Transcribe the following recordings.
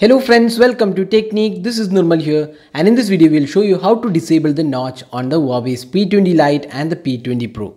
Hello friends, welcome to Techniqued. This is Nirmal here and in this video we'll show you how to disable the notch on the Huawei's P20 Lite and the P20 Pro.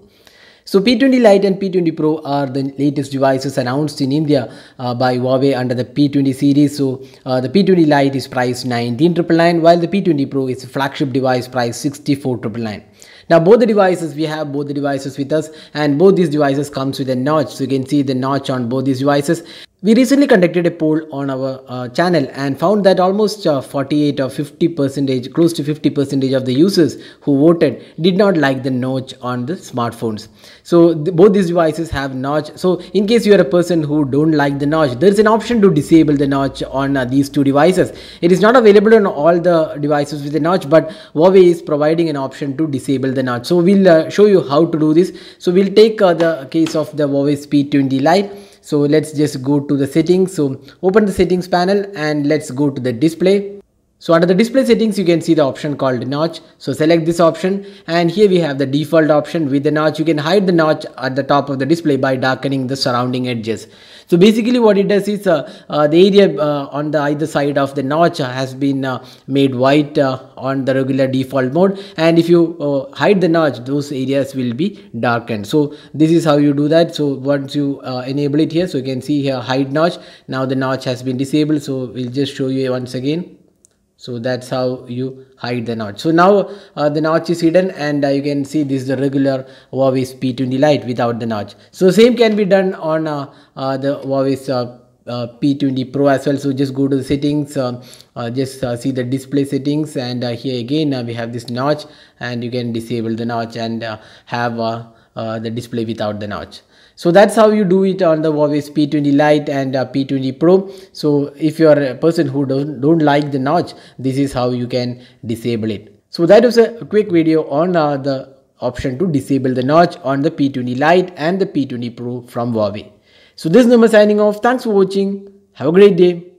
So P20 Lite and P20 Pro are the latest devices announced in India uh, by Huawei under the P20 series. So uh, the P20 Lite is priced 19999 while the P20 Pro is a flagship device priced 64999 now both the devices we have both the devices with us and both these devices comes with a notch so you can see the notch on both these devices we recently conducted a poll on our uh, channel and found that almost uh, 48 or 50 percentage, close to 50 percentage of the users who voted did not like the notch on the smartphones. So the, both these devices have notch. So in case you are a person who don't like the notch, there is an option to disable the notch on uh, these two devices. It is not available on all the devices with the notch, but Huawei is providing an option to disable the notch. So we'll uh, show you how to do this. So we'll take uh, the case of the Huawei P20 Lite so let's just go to the settings. So open the settings panel and let's go to the display so under the display settings, you can see the option called notch. So select this option and here we have the default option with the notch. You can hide the notch at the top of the display by darkening the surrounding edges. So basically what it does is uh, uh, the area uh, on the either side of the notch has been uh, made white uh, on the regular default mode. And if you uh, hide the notch, those areas will be darkened. So this is how you do that. So once you enable it here, so you can see here hide notch. Now the notch has been disabled. So we'll just show you once again so that's how you hide the notch. So now uh, the notch is hidden and uh, you can see this is the regular Huawei's P20 Lite without the notch. So same can be done on uh, uh the Huawei's uh, uh, P20 Pro as well. So just go to the settings just see the display settings and here again we have this notch and you can disable the notch and have the display without the notch so that's how you do it on the Huawei P20 Lite and uh, P20 Pro. So if you are a person who don't, don't like the notch, this is how you can disable it. So that was a quick video on uh, the option to disable the notch on the P20 Lite and the P20 Pro from Huawei. So this is Nirmal signing off. Thanks for watching. Have a great day.